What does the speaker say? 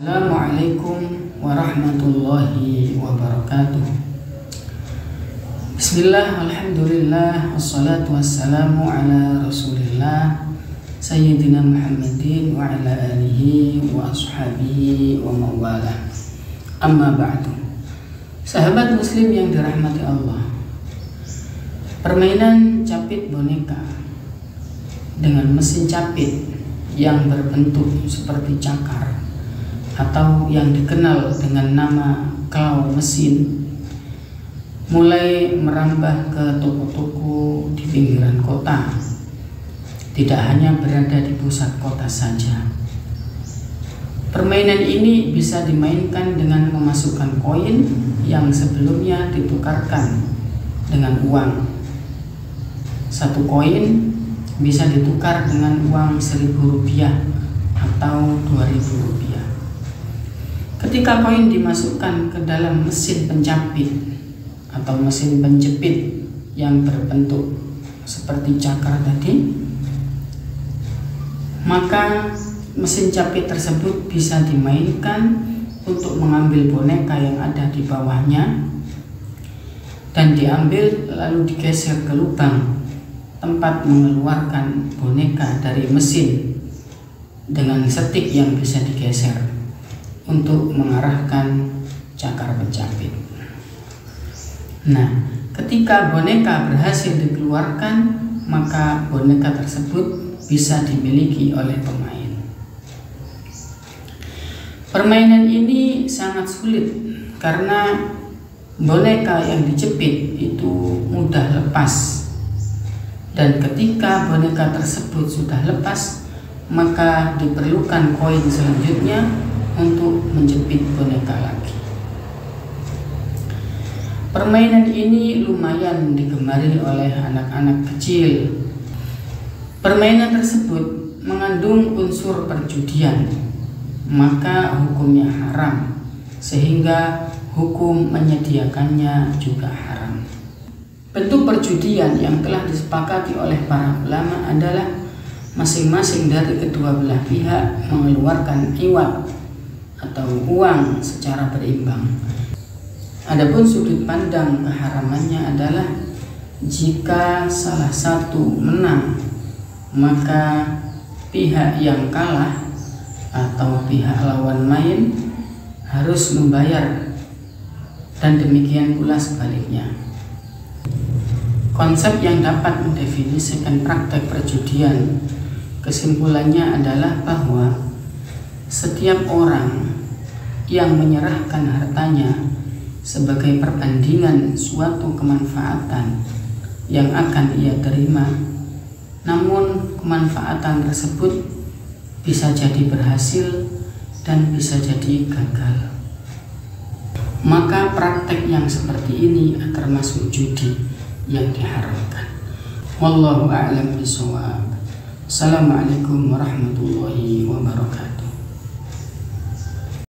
Assalamualaikum warahmatullahi wabarakatuh. Bismillah, Alhamdulillah, Wassalatu wassalamu ala rasulillah Sayyidina Muhammadin wa ala alihi wa ashabihi wa mawala. Amma ba'du. Sahabat muslim yang dirahmati Allah Permainan capit boneka Dengan mesin capit yang berbentuk seperti cakar atau yang dikenal dengan nama klau mesin mulai merambah ke toko-toko di pinggiran kota. Tidak hanya berada di pusat kota saja. Permainan ini bisa dimainkan dengan memasukkan koin yang sebelumnya ditukarkan dengan uang. Satu koin bisa ditukar dengan uang seribu rupiah atau dua ribu rupiah Ketika koin dimasukkan ke dalam mesin pencapit atau mesin penjepit yang berbentuk seperti cakar tadi, maka mesin capit tersebut bisa dimainkan untuk mengambil boneka yang ada di bawahnya dan diambil lalu digeser ke lubang tempat mengeluarkan boneka dari mesin dengan setik yang bisa digeser untuk mengarahkan cakar pencapit. Nah, ketika boneka berhasil dikeluarkan, maka boneka tersebut bisa dimiliki oleh pemain. Permainan ini sangat sulit karena boneka yang dijepit itu mudah lepas. Dan ketika boneka tersebut sudah lepas, maka diperlukan koin selanjutnya untuk menjepit boneka lagi. Permainan ini lumayan digemari oleh anak-anak kecil. Permainan tersebut mengandung unsur perjudian, maka hukumnya haram, sehingga hukum menyediakannya juga haram. Bentuk perjudian yang telah disepakati oleh para ulama adalah masing-masing dari kedua belah pihak mengeluarkan iwat atau uang secara berimbang. Adapun sudut pandang keharamannya adalah jika salah satu menang, maka pihak yang kalah atau pihak lawan main harus membayar dan demikian pula sebaliknya. Konsep yang dapat mendefinisikan praktek perjudian kesimpulannya adalah bahwa setiap orang yang menyerahkan hartanya sebagai perbandingan suatu kemanfaatan yang akan ia terima, namun kemanfaatan tersebut bisa jadi berhasil dan bisa jadi gagal. Maka praktek yang seperti ini termasuk judi yang diharamkan. Wallahu a'lam bishawab. Assalamualaikum warahmatullahi wabarakatuh.